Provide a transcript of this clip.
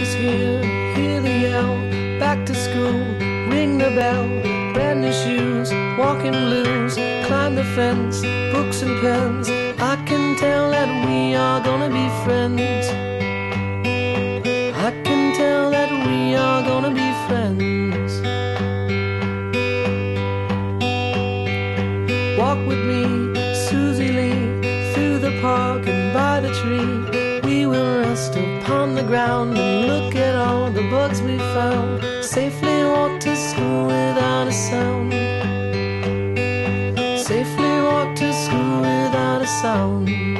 is here. Hear the yell, back to school, ring the bell. Brand new shoes, walking blues. Climb the fence, books and pens. I can tell that we are gonna be friends. I can tell that we are gonna be friends. Walk with me, Suzy Lee, through the park and by the tree. We will rest upon the ground and look at all the bugs we found. Safely walk to school without a sound. Safely walk to school without a sound.